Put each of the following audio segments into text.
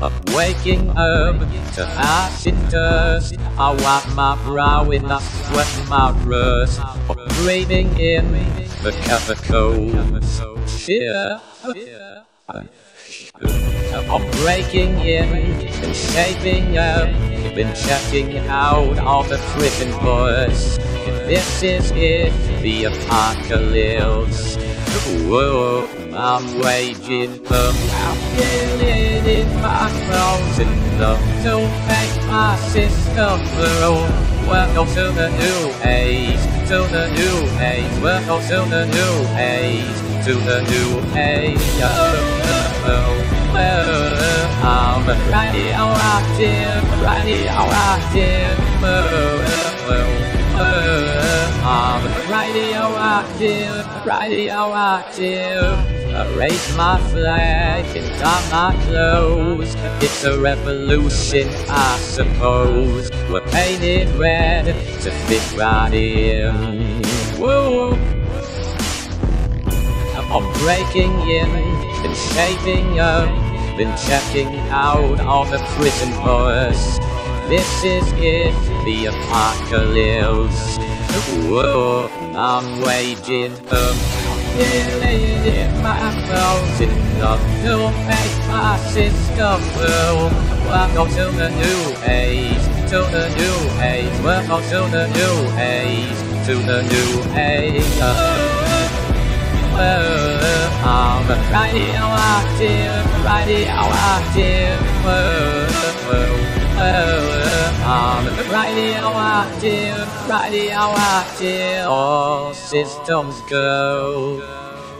of waking up to acid dust. I wipe my brow in the sweat my rust of breathing in the chemicals. Fear. I'm breaking in and shaping up. Been checking out all the prison bars. This is it, the apocalypse. Whoa, I'm waging up. I'm feeling in my enough to make my system grow. Welcome to the new age, to the new age. Welcome to the new age, to the new age. Oh, oh, oh, I'm radioactive, radioactive. Oh, oh, radioactive, radioactive. I raise my flag and tie my clothes. It's a revolution, I suppose. We're painted red to fit right in. I'm breaking in and shaping up, been checking out all the prison bars. This is it, the apocalypse. Whoa, I'm waging a Feeling in my bones enough to make my system blow. Welcome to the new age, to the new age. Welcome to the new age, to the new age. Oh, I'm radioactive, radioactive. Oh, oh, I'm radioactive, radioactive. All systems go.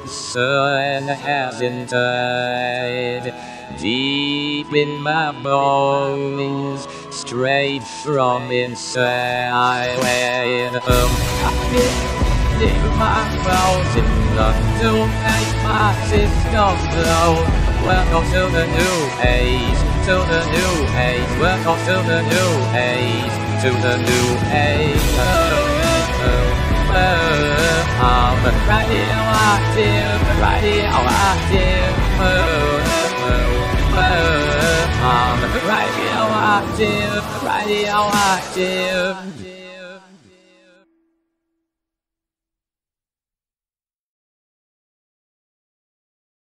The sun hasn't died. Deep in my bones, straight from inside. When I feel in my bones enough to make my system blow. Welcome to the new age, to the new age. Welcome to the new age, to the new age. Oh, oh, oh, I'm radioactive, radioactive. Oh, oh, oh, I'm radioactive, radioactive.